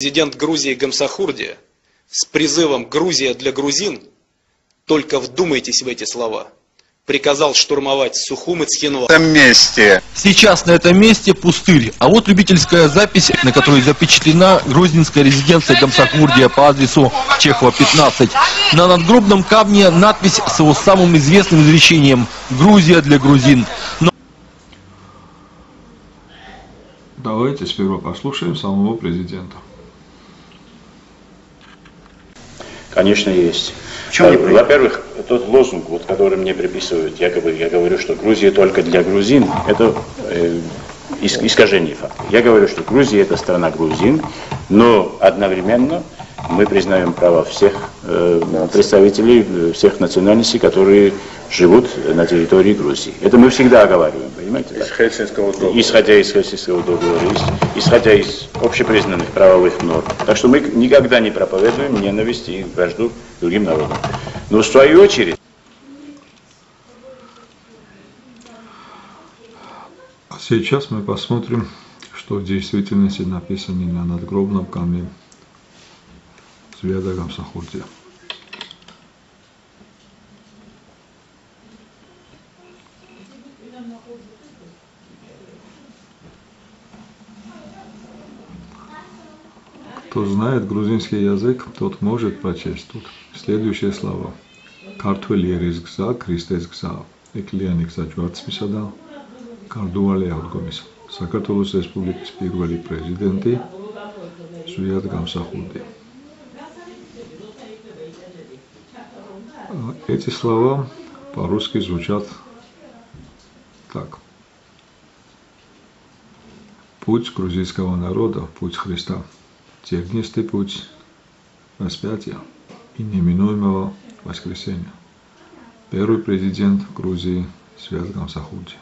Президент Грузии Гамсахурди с призывом «Грузия для грузин» только вдумайтесь в эти слова приказал штурмовать Сухум и Цхинвал. этом месте. Сейчас на этом месте пустырь, а вот любительская запись, на которой запечатлена грузинская резиденция Гамсахурдия по адресу Чехова 15. На надгробном камне надпись с его самым известным изречением «Грузия для грузин». Но Давайте сперва послушаем самого президента. Конечно, есть. В чем Э? Во-первых, тот лозунг, вот, который мне приписывают, якобы я говорю, что Грузия только для грузин, это э, ис- искажение факта. Я говорю, что Грузия это страна грузин, но одновременно мы признаем права всех э, представителей э, всех национальностей, которые живут на территории Грузии. Это мы всегда оговариваем, понимаете? Из? Хельсинского договора. Исходя из Хельсинского договора, ис- исходя из общепризнанных правовых норм. Так что мы никогда не проповедуем ненависть и вражду другим народам. Но в свою очередь, А сейчас мы посмотрим, что в действительности написано на надгробном камне Зведа Гамсахурдия. Кто знает грузинский язык, тот может прочесть тут следующие слова. ქართველი ერის გზა, ქრისტეს გზა, ეკლიანი გზა ჯვარცმისა და კარდუალი აღდგომის. საქართველოს რესპუბლიკის პირველი პრეზიდენტი ზვიად გამსახურდი. А, Эти слова по-русски звучат так. Путь грузинского народа, путь Христа, тернистый путь распятия и неминуемого воскресения. Первый президент Грузии Свят Гамсахурди.